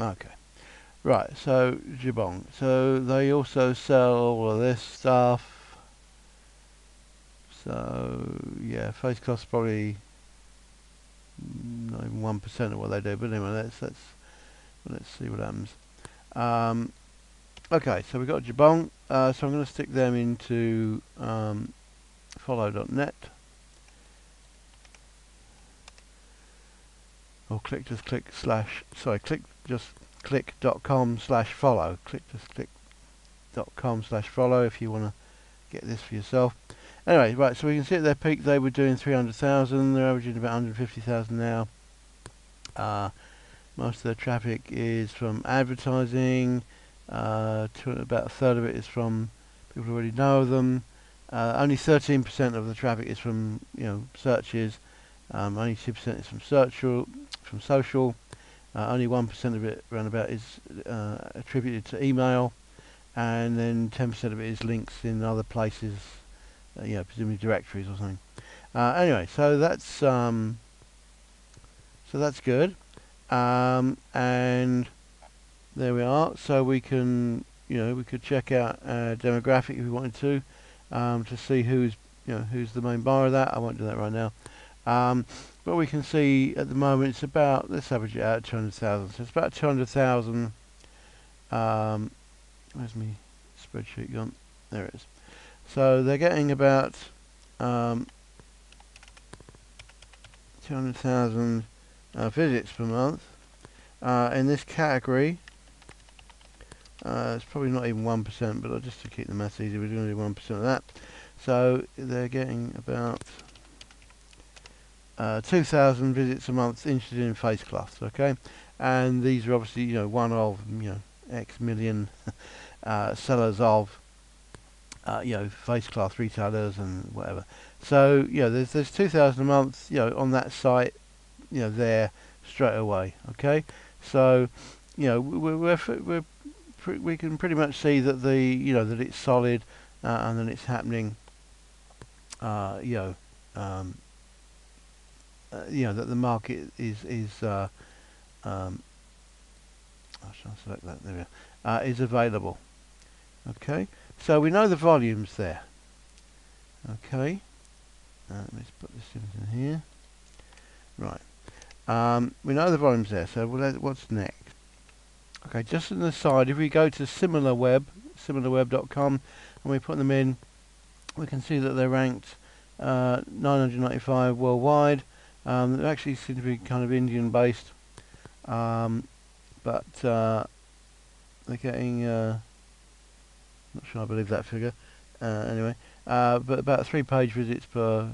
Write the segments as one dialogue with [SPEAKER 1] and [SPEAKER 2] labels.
[SPEAKER 1] Okay. Right, so Jabong. So they also sell all of this stuff. So yeah, FaceCloth's probably not even one percent of what they do. But anyway, let's let's let's see what happens. Um, okay, so we've got Jabong. Uh, so I'm going to stick them into um, follow.net. Or click just click slash sorry click just click.com slash follow. Click just click.com slash follow if you want to get this for yourself. Anyway, right, so we can see at their peak they were doing 300,000. They're averaging about 150,000 now. Uh, most of their traffic is from advertising. Uh, about a third of it is from people who already know them. Uh, only 13% of the traffic is from you know searches. Um, only 2% is from social. From social. Uh, only 1% of it, around about, is uh, attributed to email, and then 10% of it is links in other places, uh, know, presumably directories or something. Uh, anyway, so that's um, so that's good, um, and there we are. So we can, you know, we could check out our demographic if we wanted to, um, to see who's, you know, who's the main buyer of that. I won't do that right now. But we can see at the moment it's about, let's average it out at 200,000. So it's about 200,000. Um, where's my spreadsheet gone? There it is. So they're getting about um, 200,000 uh, visits per month. Uh, in this category, uh, it's probably not even 1%, but just to keep the maths easy, we're going to do 1% of that. So they're getting about uh, 2,000 visits a month interested in face cloths, okay? And these are obviously, you know, one of, you know, X million uh, sellers of, uh, you know, face cloth retailers and whatever. So, you know, there's, there's 2,000 a month, you know, on that site, you know, there straight away, okay? So, you know, we're, we're, we're we can pretty much see that the you know that it's solid uh, and that it's happening uh, you know um, uh, you know that the market is is uh, um, I shall select that there we are, uh, is available. Okay so we know the volumes there. Okay uh, let's put this in here. Right um, we know the volumes there so what's next? Okay, just on the side, if we go to SimilarWeb, similarweb.com, and we put them in, we can see that they're ranked uh, 995 worldwide. Um, they actually seem to be kind of Indian based, um, but uh, they're getting, uh, not sure I believe that figure, uh, anyway, uh, but about three page visits per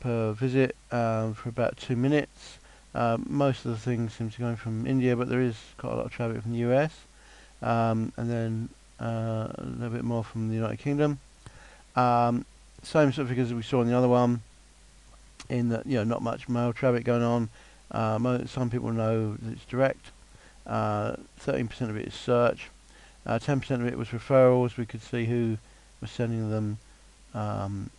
[SPEAKER 1] per visit um, for about two minutes. Um, most of the things seem to be going from India, but there is quite a lot of traffic from the US, um, and then uh, a little bit more from the United Kingdom. Um, same sort of figures we saw in the other one, in that you know not much mail traffic going on. Uh, some people know that it's direct. 13% uh, of it is search. 10% uh, of it was referrals. We could see who was sending them um,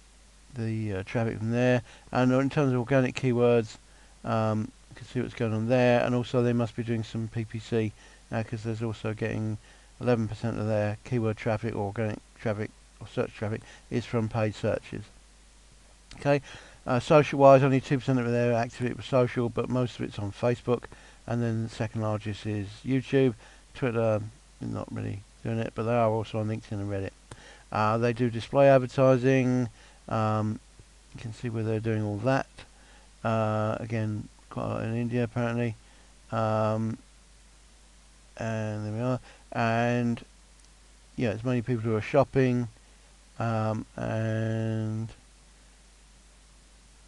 [SPEAKER 1] the uh, traffic from there. And in terms of organic keywords, um, you can see what's going on there and also they must be doing some PPC because there's also getting 11% of their keyword traffic or organic traffic or search traffic is from paid searches. Okay, uh, social wise only 2% of their activity was social but most of it's on Facebook and then the second largest is YouTube, Twitter not really doing it but they are also on LinkedIn and Reddit. Uh, they do display advertising, um, you can see where they're doing all that. Uh, again, quite a lot in India apparently. Um, and there we are. And yeah, it's many people who are shopping um, and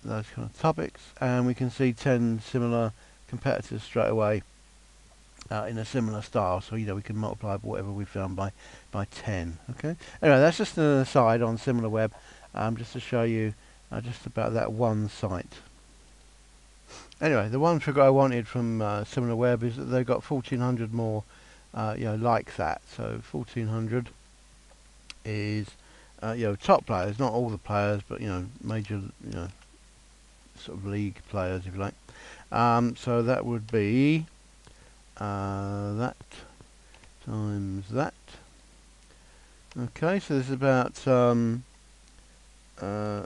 [SPEAKER 1] those kind of topics. And we can see 10 similar competitors straight away uh, in a similar style. So, you know, we can multiply whatever we've found by, by 10. Okay. Anyway, that's just an aside on SimilarWeb, um, just to show you uh, just about that one site. Anyway, the one figure I wanted from uh, SimilarWeb is that they've got 1,400 more, uh, you know, like that. So 1,400 is, uh, you know, top players, not all the players, but you know, major, you know, sort of league players, if you like. Um, so that would be uh, that times that. Okay, so this is about um, uh,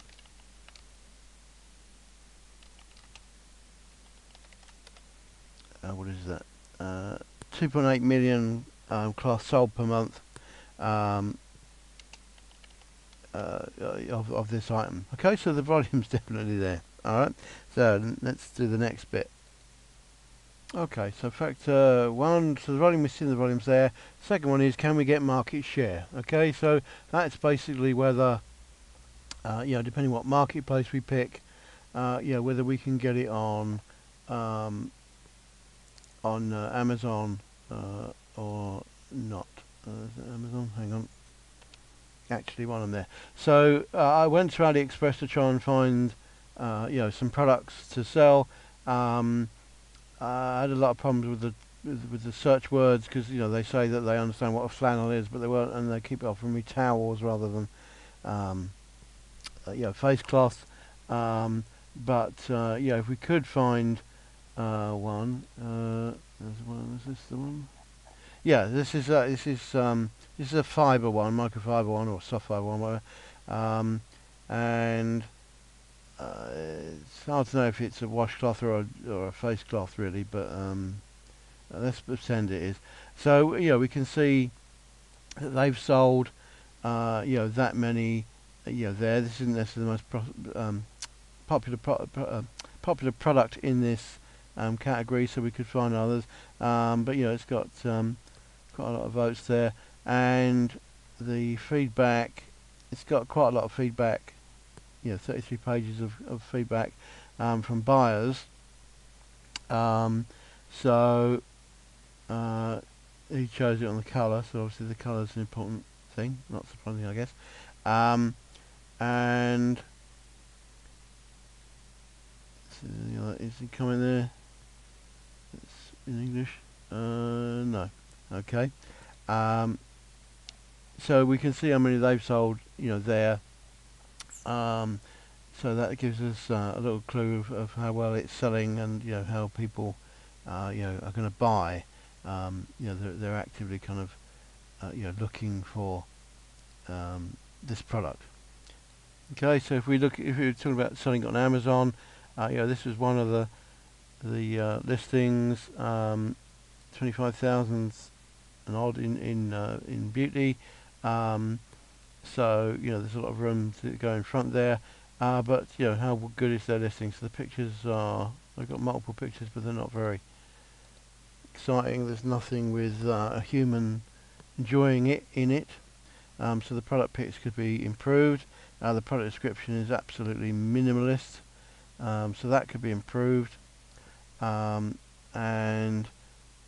[SPEAKER 1] uh, what is that? Uh, 2.8 million um, cloth sold per month um, uh, of, of this item. Okay, so the volume's definitely there. Alright, so let's do the next bit. Okay, so factor one, so the volume is in the volume's there. Second one is can we get market share? Okay, so that's basically whether, uh, you know, depending what marketplace we pick, uh, you know, whether we can get it on um, on uh, Amazon uh, or not. Uh, Amazon, hang on. Actually, one of them there. So uh, I went to AliExpress to try and find, uh, you know, some products to sell. Um, I had a lot of problems with the with, the search words because you know they say that they understand what a flannel is, but they won't, and they keep offering me towels rather than, um, uh, you know, face cloths. Um, but uh, yeah, if we could find uh, one, uh, there's one. Is this the one? Yeah, this is uh, this is um, this is a fiber one, microfiber one, or soft fiber one, whatever. Um, and uh, it's hard to know if it's a washcloth or a, or a face cloth really, but um, uh, let's pretend it is. So you know we can see that they've sold uh, you know that many uh, you know there. This isn't necessarily the most um, popular pro pro uh, popular product in this um, category, so we could find others. Um, but you know it's got um, quite a lot of votes there, and the feedback. It's got quite a lot of feedback you know 33 pages of, of feedback um, from buyers. Um, so uh, he chose it on the colour, so obviously the colour is an important thing, not surprising I guess. Um, and is it coming there? It's in English. Uh, no. Okay. Um, so we can see how many they've sold, you know, there um, so that gives us uh, a little clue of, of, how well it's selling and you know how people uh, you know are going to buy. Um, you know they're, they're, actively kind of uh, you know looking for um, this product. Okay, so if we look, if we're talking about selling on Amazon, uh, you know this is one of the the uh, listings, um, twenty five thousand and odd in in uh, in beauty. Um, so you know there's a lot of room to go in front there. Uh, but you know how good is their listing so the pictures are they've got multiple pictures but they're not very exciting. There's nothing with uh, a human enjoying it in it. Um, so the product pics could be improved. Uh, the product description is absolutely minimalist. Um, so that could be improved. Um, and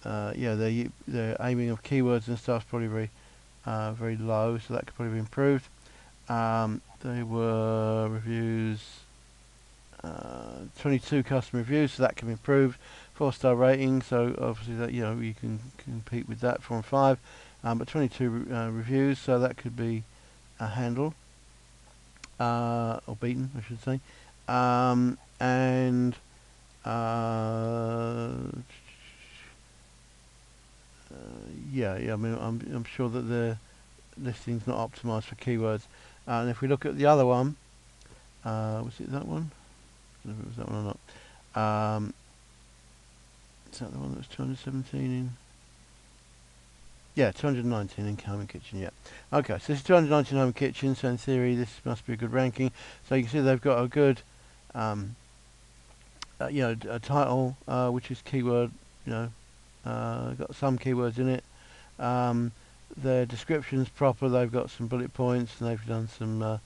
[SPEAKER 1] uh, yeah they're, they're aiming of keywords and stuff probably very uh, very low, so that could probably be improved. Um, they were reviews, uh, 22 customer reviews, so that can be improved. Four star rating, so obviously that you know you can compete with that from five, um, but 22 uh, reviews, so that could be handled uh, or beaten, I should say. Um, and uh, yeah, yeah. I mean, I'm I'm sure that the listing's not optimized for keywords. And if we look at the other one, uh, was it that one? I don't know if it was that one or not. Um, is that the one that was 217 in? Yeah, 219 in Home and Kitchen, yeah. Okay, so this is 219 Home and Kitchen, so in theory this must be a good ranking. So you can see they've got a good, um, uh, you know, a title, uh, which is keyword, you know, uh, got some keywords in it. Um, their description's proper. They've got some bullet points and they've done some uh,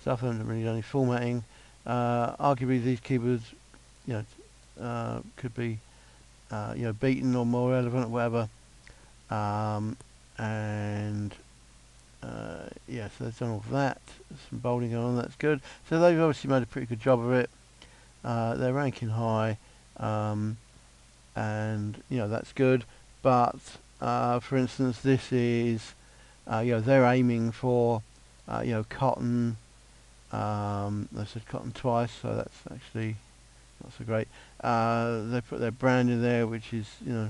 [SPEAKER 1] stuff. Haven't really done any formatting. Uh, arguably, these keywords, you know, uh, could be, uh, you know, beaten or more relevant or whatever. Um, and uh, yeah, so they've done all that. Some bolding on, that's good. So they've obviously made a pretty good job of it. they're ranking high. Um, and you know that's good but uh, for instance this is uh, you know they're aiming for uh, you know cotton um, they said cotton twice so that's actually not so great uh, they put their brand in there which is you know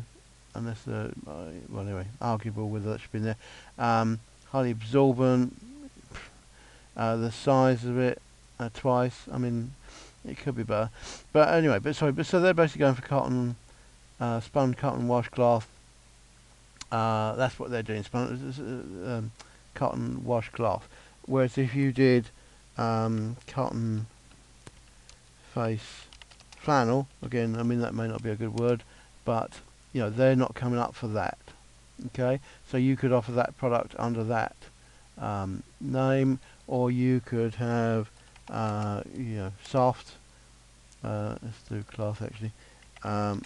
[SPEAKER 1] unless the uh, well anyway, arguable whether that should be in there. Um, highly absorbent. Uh, the size of it twice. I mean, it could be better, but anyway. But sorry, but so they're basically going for cotton, uh, spun cotton washcloth. Uh, that's what they're doing, spun um, cotton washcloth. Whereas if you did um, cotton face flannel, again, I mean that may not be a good word, but you know they're not coming up for that. Okay, so you could offer that product under that um, name, or you could have uh, you know soft. Uh, let's do cloth actually. Um,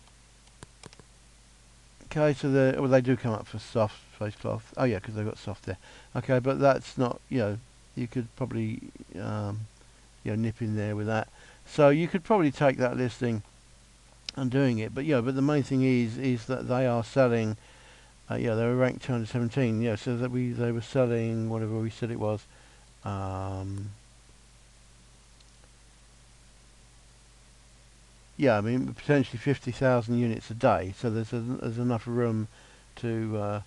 [SPEAKER 1] okay, so they well they do come up for soft face cloth. Oh yeah, because they've got soft there. Okay, but that's not you know you could probably um, you know nip in there with that. So you could probably take that listing and doing it. But yeah, but the main thing is is that they are selling. Uh, yeah, they were ranked 217. Yeah, so that we they were selling whatever we said it was. Um, yeah, I mean potentially 50,000 units a day. So there's a, there's enough room to uh,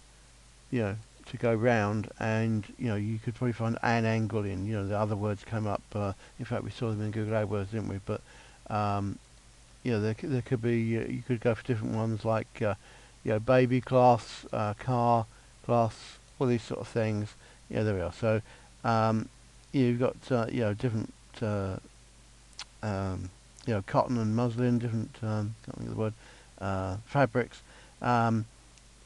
[SPEAKER 1] you know to go round, and you know you could probably find an angle in. You know the other words came up. Uh, in fact, we saw them in Google AdWords, didn't we? But um, you know there there could be uh, you could go for different ones like uh, you know baby cloths, uh, car cloths, all these sort of things. Yeah, there we are. So um, you've got uh, you know different uh, um, you know cotton and muslin, different um, can't think of the word fabrics. Um,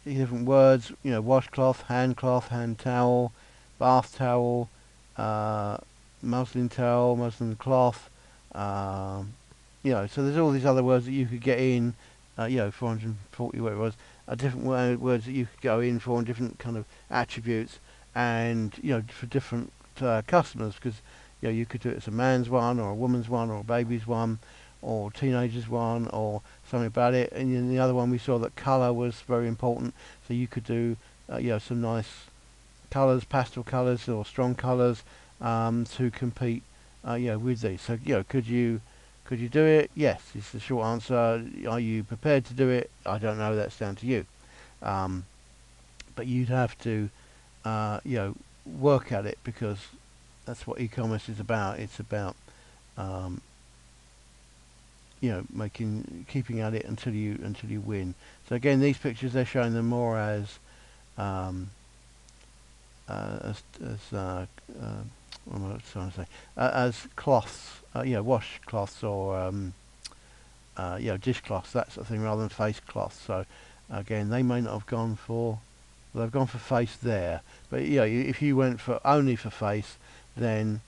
[SPEAKER 1] different words, you know, washcloth, hand cloth, hand towel, bath towel, uh, muslin towel, muslin cloth, um, you know, so there's all these other words that you could get in, uh, you know, 440 whatever it was, uh, different wo words that you could go in for and different kind of attributes and, you know, for different uh, customers because, you know, you could do it as a man's one or a woman's one or a baby's one or a teenagers one or something about it. And in the other one we saw that colour was very important. So you could do uh, you know some nice colours, pastel colours or strong colours um, to compete uh, you know with these. So you know could you could you do it? Yes, is the short answer. Are you prepared to do it? I don't know. That's down to you. Um, but you'd have to uh, you know work at it because that's what e-commerce is about. It's about um, you know making keeping at it until you until you win. So again, these pictures they're showing them more as um, uh, as, as uh, uh, what am I trying to say? Uh, as cloths, uh, you know, wash cloths or um, uh, you know, dishcloths, that sort of thing, rather than face cloths. So again, they may not have gone for they've gone for face there, but you know, if you went for only for face, then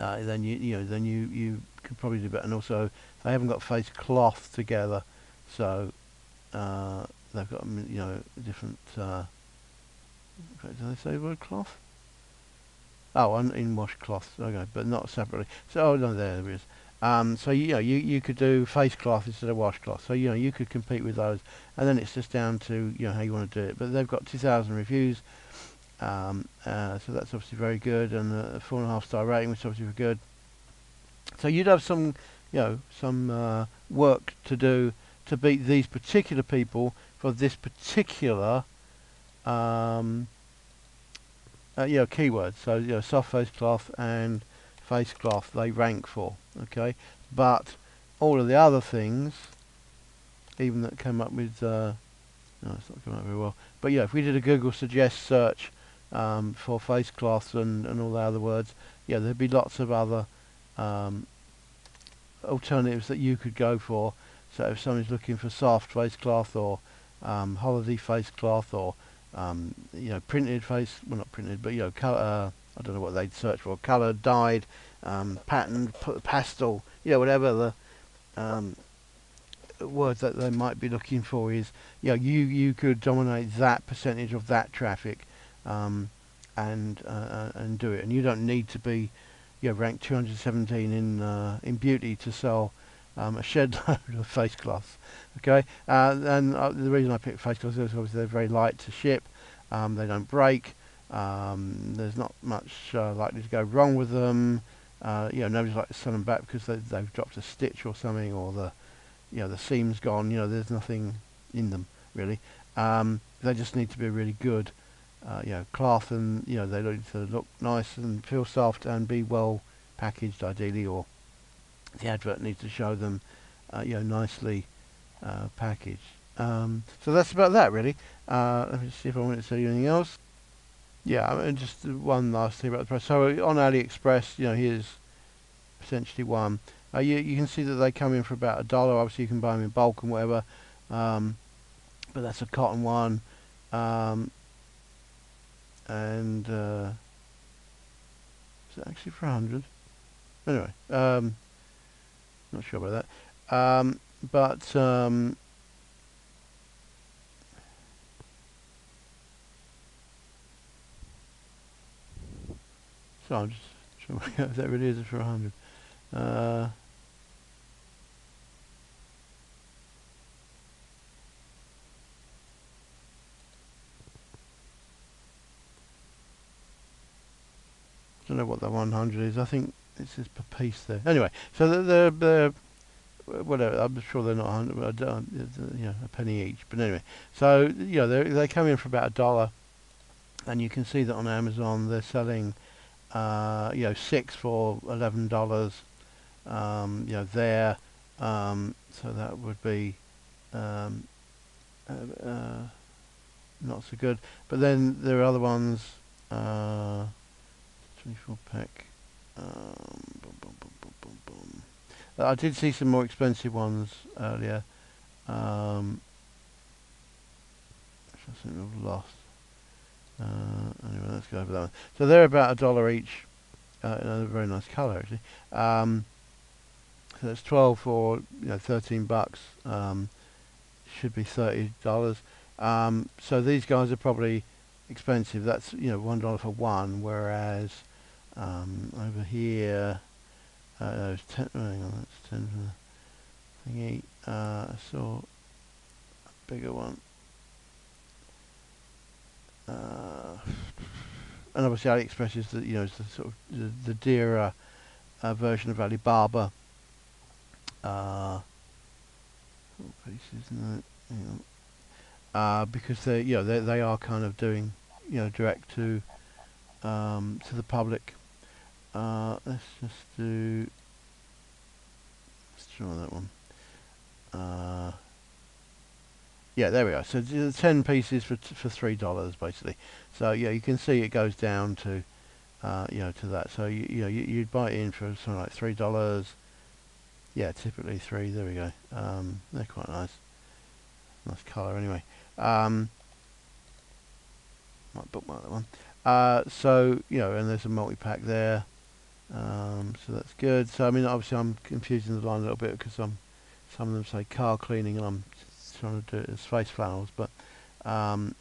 [SPEAKER 1] uh, then you you know then you you could probably do better. And also, they haven't got face cloth together, so uh, they've got you know different. Uh, did they say the word cloth? Oh, in, in washcloth. Okay, but not separately. So oh no, there, it is. Um, so you know you you could do face cloth instead of washcloth. So you know you could compete with those, and then it's just down to you know how you want to do it. But they've got 2,000 reviews. Um, uh, so that's obviously very good, and a four and a half star rating, which is obviously very good. So you'd have some, you know, some uh, work to do to beat these particular people for this particular, um, uh, you know, keyword. So you know, soft face cloth and face cloth they rank for. Okay, but all of the other things, even that came up with, uh, no, it's not coming up very well. But yeah, if we did a Google suggest search um, for face cloths and, and all the other words, yeah, there'd be lots of other um, alternatives that you could go for. So if somebody's looking for soft face cloth or um, holiday face cloth or um, you know printed face, well not printed, but you know color. Uh, I don't know what they'd search for. Color, dyed, um, patterned, pastel, you know whatever the um, word that they might be looking for is. You know you you could dominate that percentage of that traffic um, and uh, uh, and do it. And you don't need to be, you know, ranked 217 in uh, in beauty to sell um, a shed load of face cloths. Okay, uh, and uh, the reason I picked face cloths is obviously they're very light to ship. Um, they don't break. Um, there's not much uh, likely to go wrong with them. you know, nobody's like to sell them back because they, they've dropped a stitch or something, or the, you know, the seam's gone. You know, there's nothing in them. really. Um, they just need to be really good, uh, you know, cloth and you know they need to look nice and feel soft and be well packaged ideally, or the advert needs to show them, uh, you know, nicely uh, packaged. Um, so that's about that really. Uh, let me see if I want to you anything else. Yeah, I mean, just one last thing about the price. So on AliExpress, you know, here's potentially one. Uh, you you can see that they come in for about a dollar. Obviously, you can buy them in bulk and whatever. Um, but that's a cotton one. Um, and uh, is it actually for a hundred? Anyway, um, not sure about that. Um, but um, so I'm just out if that really is for a hundred. Uh, don't know what the 100 is. I think it says per piece there. Anyway, so they're, they're, they're whatever. I'm sure they're not 100, uh, you know, a penny each. But anyway, so you know they they come in for about a dollar, and you can see that on Amazon they're selling, uh, you know, six for eleven dollars. Um, you know, there. Um, so that would be um, uh, uh, not so good. But then there are other ones. Uh, 24 pack. Um, boom, boom, boom, uh, I did see some more expensive ones earlier. Um, I think I've lost. Uh, anyway, let's go over that one. So they're about a dollar each. Uh, another very nice colour actually. Um, so that's 12 for you know 13 bucks. Um, should be 30 dollars. Um, so these guys are probably expensive. That's you know one dollar for one, whereas um, over here, uh, there's 10, hang on, that's 10 for the thingy. Uh, I saw a bigger one. Uh, and obviously AliExpress is the, you know, is the sort of the, the dearer uh, version of Alibaba. Uh, pieces, no, uh, because they, you know, they, they are kind of doing, you know, direct to um, to the public uh, let's just do. Let's try that one. Uh, yeah, there we go. So ten pieces for for three dollars basically. So yeah, you can see it goes down to, uh, you know, to that. So you you know you, you'd buy it in for something like three dollars. Yeah, typically three. There we go. Um, they're quite nice. Nice colour anyway. Um, might bookmark that one. Uh, so you know, and there's a multi-pack there. Um, so that's good. So I mean, obviously I'm confusing the line a little bit because some some of them say car cleaning and I'm trying to do it as face flannels, but um,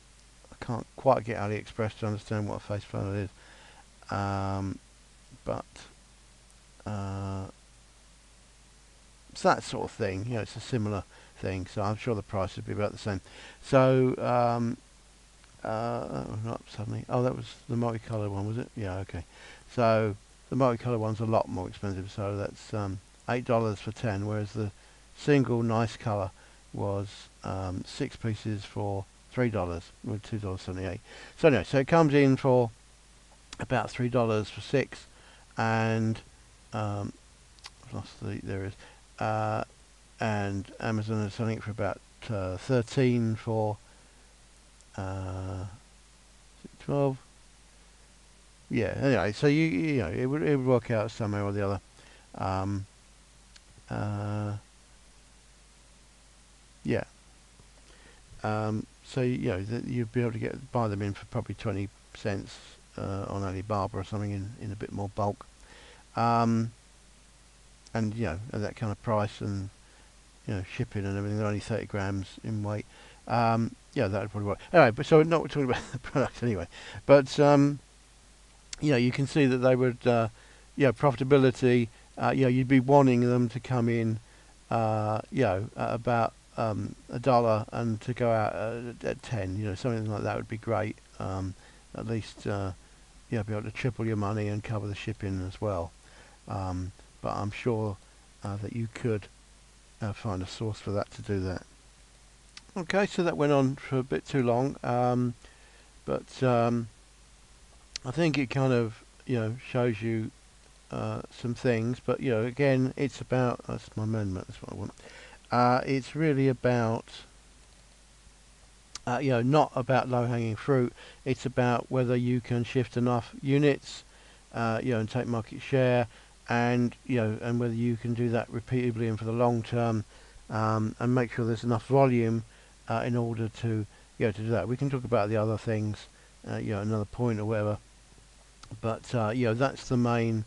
[SPEAKER 1] I can't quite get AliExpress to understand what a face flannel is. Um, but uh, it's that sort of thing. You know, it's a similar thing. So I'm sure the price would be about the same. So um, uh, not suddenly. Oh, that was the multicolour one, was it? Yeah. Okay. So the multicolour one's a lot more expensive, so that's um, eight dollars for ten, whereas the single nice colour was um, six pieces for three dollars, with two dollars seventy-eight. So anyway, so it comes in for about three dollars for six, and um, I've lost the there is, uh, and Amazon is selling it for about uh, thirteen for uh, twelve yeah. Anyway, so you you know it would it would work out somehow or the other. Um, uh, yeah. Um, so you know you'd be able to get buy them in for probably twenty cents uh, on Alibaba or something in in a bit more bulk. Um, and you know at that kind of price and you know shipping and everything, they're only thirty grams in weight. Um, yeah, that would probably work. Anyway, but so we're not talking about the product anyway. But um, you know, you can see that they would, uh, you know, profitability, uh, you know, you'd be wanting them to come in, uh, you know, about um, a dollar and to go out at, at 10, you know, something like that would be great. Um, at least, uh, you know, be able to triple your money and cover the shipping as well. Um, but I'm sure uh, that you could uh, find a source for that to do that. Okay, so that went on for a bit too long, um, but um, I think it kind of you know shows you uh, some things. But you know, again, it's about that's my amendment. That's what I want. Uh, it's really about uh, you know not about low hanging fruit. It's about whether you can shift enough units, uh, you know, and take market share, and you know, and whether you can do that repeatedly and for the long term, um, and make sure there's enough volume uh, in order to you know to do that. We can talk about the other things, uh, you know, another point or whatever. But uh, you know that's the main,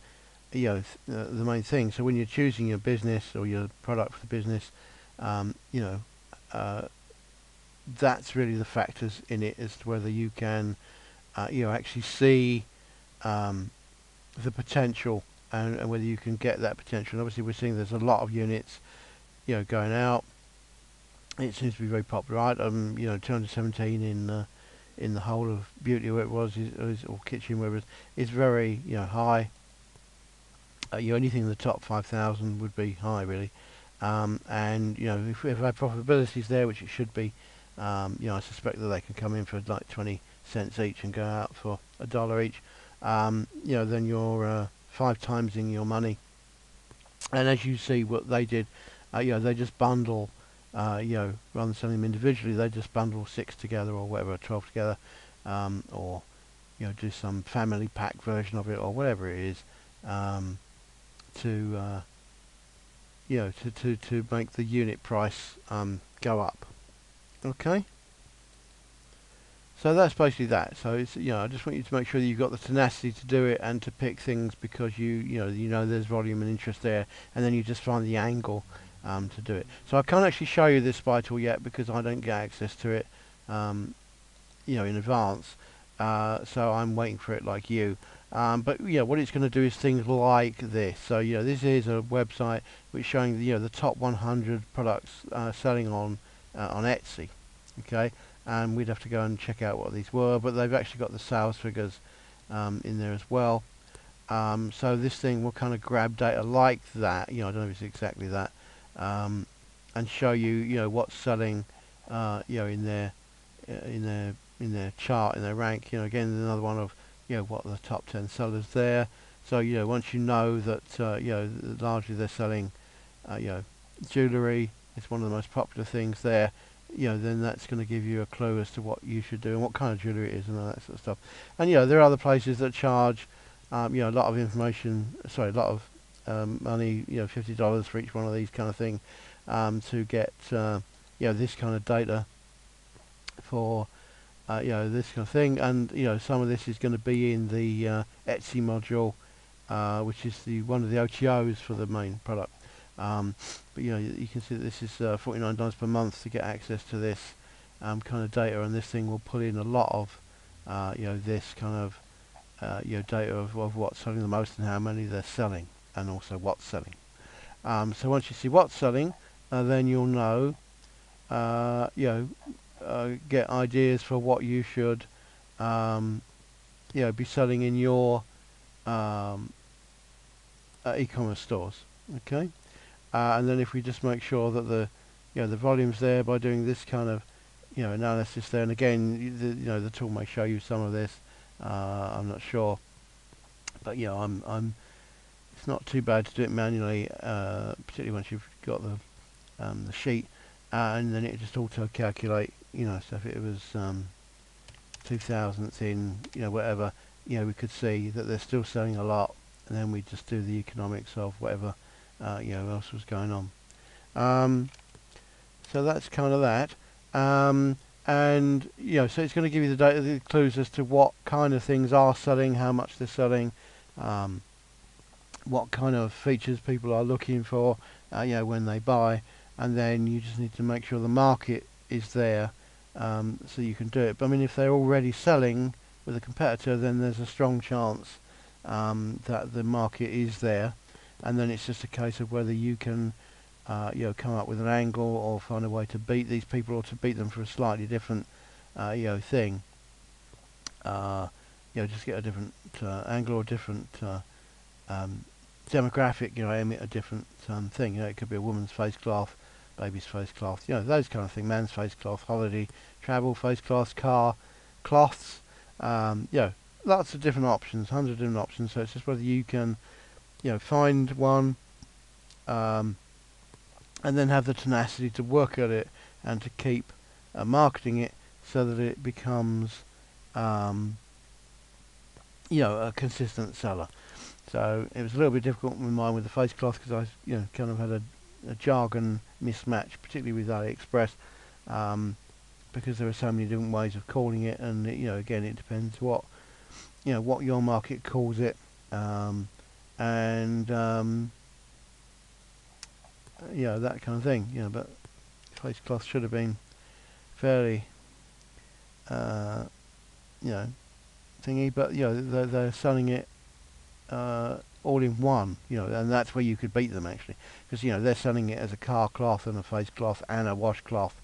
[SPEAKER 1] you know, th- uh, the main thing. So when you're choosing your business or your product for the business, um, you know, uh, that's really the factors in it as to whether you can, uh, you know, actually see um, the potential and, and whether you can get that potential. And obviously, we're seeing there's a lot of units, you know, going out it seems to be very popular item. You know, 217 in uh, in the whole of beauty where it was, is, is, or kitchen where it was, is very you know high. Uh, you know, anything in the top 5,000 would be high really, um, and you know if we have profitabilities there, which it should be, um, you know I suspect that they can come in for like 20 cents each and go out for a dollar each. Um, you know, then you're uh, five times in your money. And as you see, what they did, uh, you know, they just bundle uh, you know, rather than selling them individually, they just bundle six together or whatever, 12 together, um, or, you know, do some family pack version of it or whatever it is, um, to, uh, you know, to, to, to make the unit price um, go up. Okay? So that's basically that. So it's you know I just want you to make sure that you've got the tenacity to do it and to pick things because you you know you know there's volume and interest there, and then you just find the angle um, to do it. So I can't actually show you this SPY tool yet because I don't get access to it, um, you know, in advance. Uh, so I'm waiting for it like you. Um, but yeah, what it's going to do is things like this. So you know, this is a website which showing you know the top 100 products uh, selling on uh, on Etsy. Okay, and we'd have to go and check out what these were, but they've actually got the sales figures um, in there as well. Um, so this thing will kind of grab data like that. You know, I don't know if it's exactly that, um, and show you you know what's selling uh, you know in their uh, in their in their chart in their rank. You know again another one of you know what are the top 10 sellers there. So you know once you know that uh, you know largely they're selling uh, you know jewelry it's one of the most popular things there you know then that's going to give you a clue as to what you should do and what kind of jewelry it is and all that sort of stuff. And you know there are other places that charge um, you know a lot of information sorry a lot of um, money, you know, fifty dollars for each one of these kind of thing, um, to get uh, you know this kind of data for uh, you know this kind of thing, and you know some of this is going to be in the uh, Etsy module, uh, which is the one of the OTOs for the main product. Um, but you know you, can see that this is uh, forty nine dollars per month to get access to this um, kind of data, and this thing will pull in a lot of uh, you know this kind of you know data of, of what's selling the most and how many they're selling and also what's selling. Um, so once you see what's selling, uh, then you'll know, uh, you know, uh, get ideas for what you should, um, you know, be selling in your um, uh, e-commerce stores. Okay, uh, and then if we just make sure that the, you know, the volume's there by doing this kind of, you know, analysis there, and again, the, you know, the tool may show you some of this. I'm not sure, but you know, I'm I'm not too bad to do it manually, uh, particularly once you've got the um, the sheet, and then it just auto calculate. You know, so if it was um, two thousandths in, you know, whatever, you know, we could see that they're still selling a lot, and then we just do the economics of whatever, uh, you know, else was going on. Um, so that's kind of that. Um, and you know, so it's going to give you the data, the clues as to what kind of things are selling, how much they're selling, um, what kind of features people are looking for, uh, you know, when they buy, and then you just need to make sure the market is there, um, so you can do it. But I mean, if they're already selling with a competitor, then there's a strong chance um, that the market is there, and then it's just a case of whether you can, uh, you know, come up with an angle or find a way to beat these people or to beat them for a slightly different, uh, you know, thing. Uh, you know, just get a different uh, angle or different uh, um, demographic, you know, aim at a different um, thing. You know, it could be a woman's face cloth, baby's face cloth, you know, those kind of thing, man's face cloth, holiday, travel, face cloth, car, cloths, um, you know, lots of different options, hundreds of different options, so it's just whether you can, you know, find one, um, and then have the tenacity to work at it and to keep uh, marketing it so that it becomes, um, you know, a consistent seller. So it was a little bit difficult with mine with the face cloth because I, you know, kind of had a, a jargon mismatch, particularly with AliExpress, um, because there are so many different ways of calling it, and it, you know, again, it depends what, you know, what your market calls it, um, and um, you know that kind of thing. You know, but face cloth should have been fairly, uh, you know, thingy, but you know they're, they're selling it uh, all in one, you know, and that's where you could beat them actually, because you know they're selling it as a car cloth and a face cloth and a washcloth,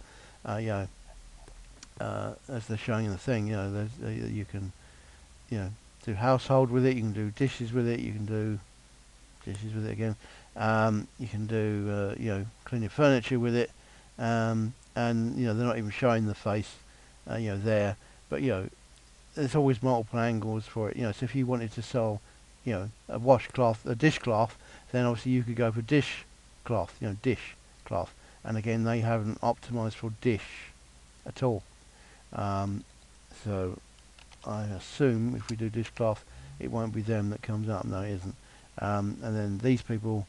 [SPEAKER 1] uh, you know, uh, as they're showing in the thing, you know, uh, you can, you know, do household with it, you can do dishes with it, you can do dishes with it again, um, you can do, uh, you know, clean your furniture with it, um, and you know they're not even showing the face, uh, you know, there, but you know, there's always multiple angles for it, you know, so if you wanted to sell you know, a washcloth, a dishcloth, then obviously you could go for dish cloth, you know, dish cloth. And again, they haven't optimized for dish at all. Um, so I assume if we do dishcloth, it won't be them that comes up. No, it isn't. Um, and then these people,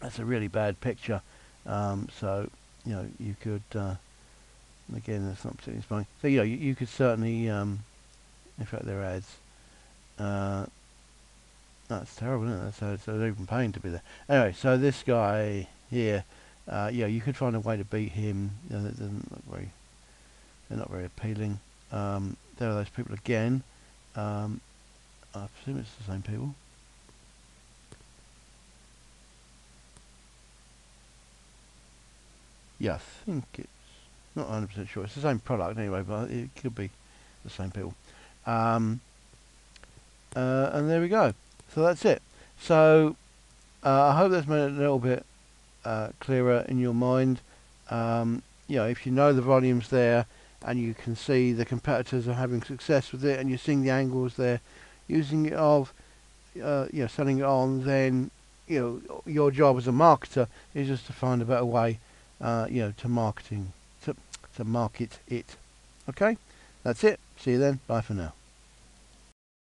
[SPEAKER 1] that's a really bad picture. Um, so, you know, you could, uh, again, that's not particularly inspiring. So, you know, you, you could certainly, um, in fact, their ads, uh, that's terrible, isn't it? So it's even pain to be there. Anyway, so this guy here, uh, yeah, you could find a way to beat him. You know, doesn't look very, they're not very appealing. Um, there are those people again. Um, I presume it's the same people. Yeah, I think it's not 100% sure. It's the same product anyway, but it could be the same people. Um, uh, and there we go. So that's it. So uh, I hope that's made it a little bit uh, clearer in your mind. Um, you know, if you know the volumes there and you can see the competitors are having success with it and you're seeing the angles there using it of, uh, you know, selling it on, then, you know, your job as a marketer is just to find a better way, uh, you know, to marketing, to, to market it. Okay? That's it. See you then. Bye for now.